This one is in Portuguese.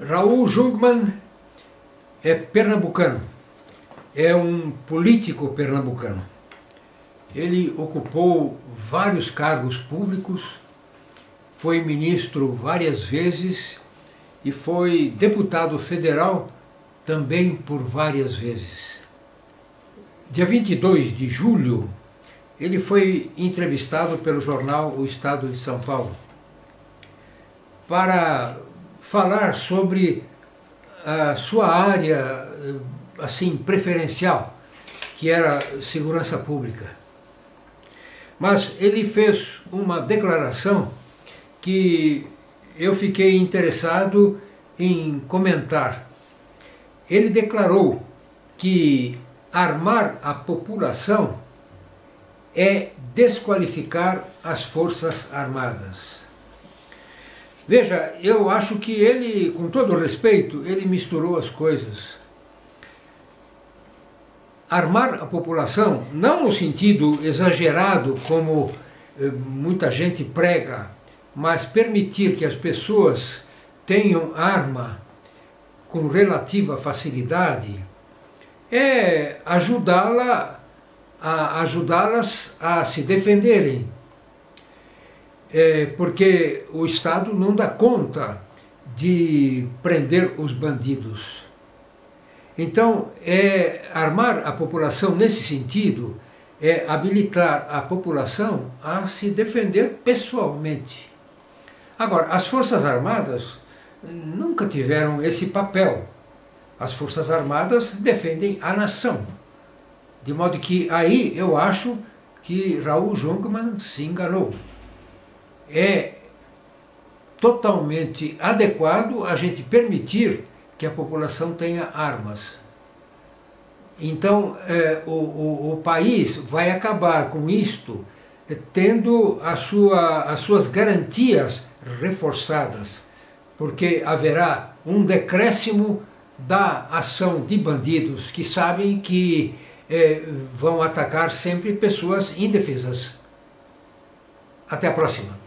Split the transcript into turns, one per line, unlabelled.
Raul Jungmann é pernambucano, é um político pernambucano. Ele ocupou vários cargos públicos, foi ministro várias vezes e foi deputado federal também por várias vezes. Dia 22 de julho, ele foi entrevistado pelo jornal O Estado de São Paulo para falar sobre a sua área assim preferencial, que era segurança pública. Mas ele fez uma declaração que eu fiquei interessado em comentar. Ele declarou que armar a população é desqualificar as Forças Armadas. Veja, eu acho que ele, com todo respeito, ele misturou as coisas. Armar a população, não no sentido exagerado como eh, muita gente prega, mas permitir que as pessoas tenham arma com relativa facilidade, é ajudá-la a ajudá-las a se defenderem é, porque o Estado não dá conta de prender os bandidos. Então, é armar a população nesse sentido é habilitar a população a se defender pessoalmente. Agora, as Forças Armadas nunca tiveram esse papel. As Forças Armadas defendem a nação. De modo que aí eu acho que Raul Jungmann se enganou é totalmente adequado a gente permitir que a população tenha armas. Então, é, o, o, o, país vai acabar com isto é, tendo a sua, as suas garantias reforçadas, porque haverá um decréscimo da ação de bandidos que sabem que é, vão atacar sempre pessoas indefesas. Até a próxima.